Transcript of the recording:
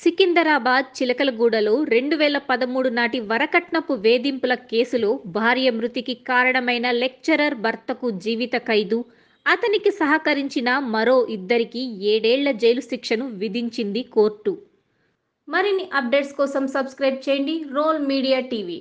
సికింద్రాబాద్ చిలకలగూడలో రెండు వేల పదమూడు నాటి వరకట్నపు వేధింపుల కేసులో భార్య మృతికి కారణమైన లెక్చరర్ భర్తకు జీవిత ఖైదు అతనికి సహకరించిన మరో ఇద్దరికి ఏడేళ్ళ జైలు శిక్షను విధించింది కోర్టు. మరిన్ని అప్డేట్స్ కోసం సబ్స్క్రైబ్ చేయండి రోల్ మీడియా టీవీ.